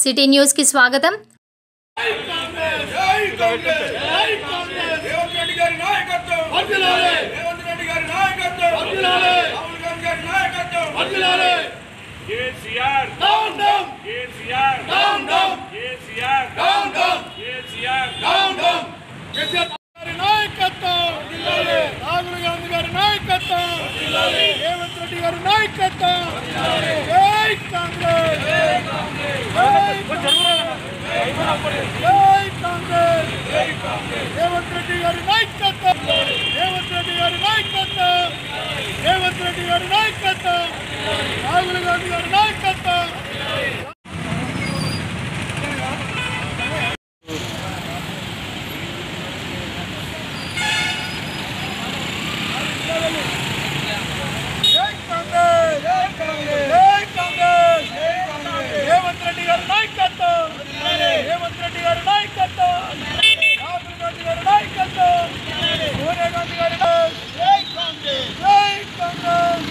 City న్యూస్కి స్వాగతం జై కాంగ్రెస్ జై కాంగ్రెస్ రేవంత్ రెడ్డి గారి నాయకత్వం వర్ధిల్లాలి రేవంత్ రెడ్డి గారి నాయకత్వం వర్ధిల్లాలి రాహుల్ గాంధీ గారి నాయకత్వం వర్ధిల్లాలి KCR down down KCR down down KCR down down KCR down down KCR గారి నాయకత్వం వర్ధిల్లాలి రాహుల్ గాంధీ గారి నాయకత్వం వర్ధిల్లాలి రేవంత్ రెడ్డి గారి నాయకత్వం రేవంత్ రెడ్డి గారి నాయకత్వం! రేవంత్ రెడ్డి గారి నాయకత్వం! రేవంత్ రెడ్డి గారి నాయకత్వం! రాహుల్ గాంధీ గారి నాయకత్వం జై కాంగ్రెస్ జై కాంగ్రెస్ జై కాంగ్రెస్ జై కాంగ్రెస్ రేవంత్ రెడ్డి గారి నాయకత్వం రేవంత్ రెడ్డి గారి నాయకత్వం రాహుల్ గాంధీ గారి నాయకత్వం సోనియా గాంధీ గారి నాయకత్వం. జై కాంగ్రెస్ జై కాంగ్రెస్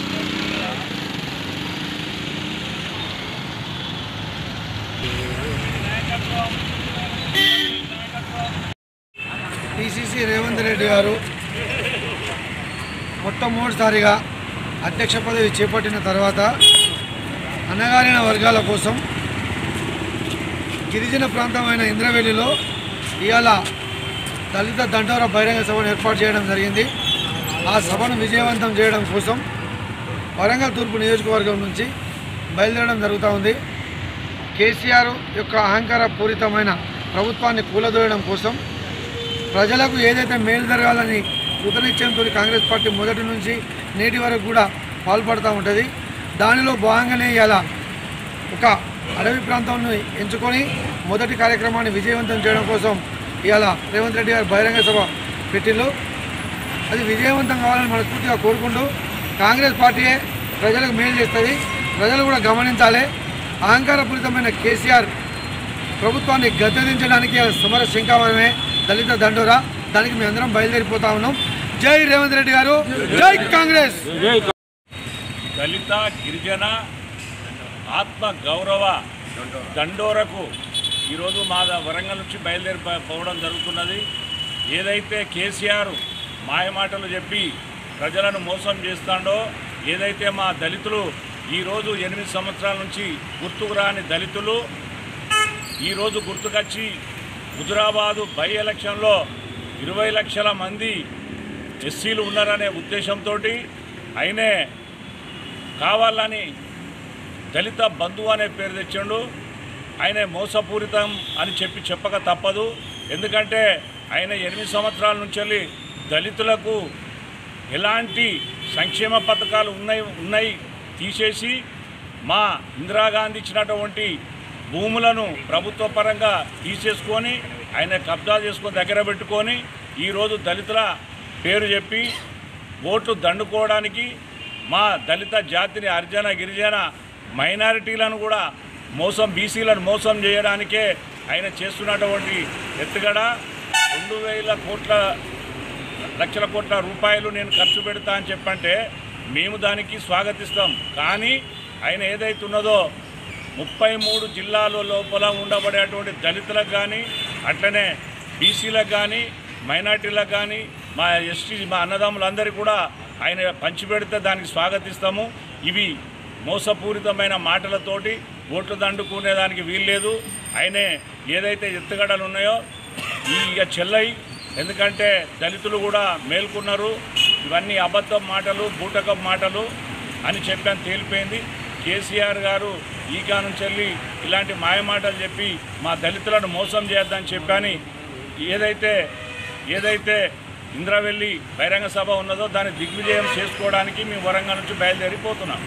పిసిసి రేవంత్ రెడ్డి గారు మొట్టమొదటిసారిగా అధ్యక్ష పదవి చేపట్టిన తర్వాత అన్నగారిన వర్గాల కోసం గిరిజన ప్రాంతమైన ఇంద్రవెల్లిలో ఇవాళ దళిత దండోర బహిరంగ సభను ఏర్పాటు చేయడం జరిగింది. ఆ సభను విజయవంతం చేయడం కోసం వరంగల్ తూర్పు నియోజకవర్గం నుంచి బయలుదేరడం జరుగుతూ ఉంది. కేసీఆర్ యొక్క అహంకార పూరితమైన ప్రభుత్వాన్ని కూలదోయడం కోసం ప్రజలకు ఏదైతే మేలు జరగాలని కృతనిశ్చయంతో కాంగ్రెస్ పార్టీ మొదటి నుంచి నేటి వరకు కూడా పాల్పడుతూ ఉంటుంది. దానిలో భాగంగానే ఇలా ఒక అడవి ప్రాంతాన్ని ఎంచుకొని మొదటి కార్యక్రమాన్ని విజయవంతం చేయడం కోసం ఇవాళ రేవంత్ రెడ్డి గారు బహిరంగ సభ పెట్టిళ్ళు అది విజయవంతం కావాలని మనస్ఫూర్తిగా కోరుకుంటూ కాంగ్రెస్ పార్టీయే ప్రజలకు మేలు చేస్తుంది. ప్రజలు కూడా గమనించాలి. అహంకారపూరితమైన కేసీఆర్ ప్రభుత్వాన్ని గద్దెదించడానికి సమర శంఖావనమే దళిత దండోరా. దానికి మేమందరం బయలుదేరిపోతా ఉన్నాం. జై రేవంత్ రెడ్డి గారు. జై కాంగ్రెస్. దళిత గిరిజన ఆత్మ గౌరవ దండోరకు ఈరోజు మా వరంగల్ నుంచి బయలుదేరి పోవడం జరుగుతున్నది. ఏదైతే కేసీఆర్ మాయమాటలు చెప్పి ప్రజలను మోసం చేస్తాడో ఏదైతే మా దళితులు ఈరోజు ఎనిమిది సంవత్సరాల నుంచి గుర్తుకు రాని దళితులు ఈరోజు గుర్తుకొచ్చి హుజురాబాదు బై ఎలక్షన్లో ఇరవై లక్షల మంది ఎస్సీలు ఉన్నారనే ఉద్దేశంతో ఆయనే కావాలని దళిత బంధువు అనే పేరు తెచ్చిండు. ఆయన మోసపూరితం అని చెప్పి చెప్పక తప్పదు. ఎందుకంటే ఆయన ఎనిమిది సంవత్సరాల నుంచి వెళ్ళి దళితులకు ఎలాంటి సంక్షేమ పథకాలు ఉన్నాయి ఉన్నాయి తీసేసి మా ఇందిరాగాంధీ ఇచ్చినటువంటి భూములను ప్రభుత్వ పరంగా తీసేసుకొని ఆయన కబ్జా చేసుకొని దగ్గర పెట్టుకొని ఈరోజు దళితుల పేరు చెప్పి ఓట్లు దండుకోవడానికి మా దళిత జాతిని అర్జన గిరిజన మైనారిటీలను కూడా మోసం బీసీలను మోసం చేయడానికే ఆయన చేస్తున్నటువంటి ఎత్తుగడ. రెండు వేల కోట్ల లక్షల కోట్ల రూపాయలు నేను ఖర్చు పెడతా అని చెప్పంటే మేము దానికి స్వాగతిస్తాం. కానీ ఆయన ఏదైతే ఉన్నదో ముప్పై మూడు జిల్లాల లోపల ఉండబడేటువంటి దళితులకు కానీ అట్లనే బీసీలకు కానీ మైనార్టీలకు కానీ మా ఎస్టీ మా అన్నదమ్ములందరికీ కూడా ఆయన పంచిపెడితే దానికి స్వాగతిస్తాము. ఇవి మోసపూరితమైన మాటలతోటి ఓట్లు దండుకునే దానికి వీల్లేదు. ఆయనే ఏదైతే ఎత్తుగడలు ఉన్నాయో ఈ ఇక చెల్లై ఎందుకంటే దళితులు కూడా మేల్కొన్నారు. ఇవన్నీ అబద్ధం మాటలు బూటకం మాటలు అని చెప్పడం తేలిపోయింది. కేసీఆర్ గారు ఈ నుంచి వెళ్ళి ఇలాంటి మాయమాటలు చెప్పి మా దళితులను మోసం చేయొద్దని చెప్పని ఏదైతే ఏదైతే ఇంద్రవెల్లి బహిరంగ సభ ఉన్నదో దాన్ని దిగ్విజయం చేసుకోవడానికి మేము వరంగల్ నుంచి బయలుదేరిపోతున్నాం.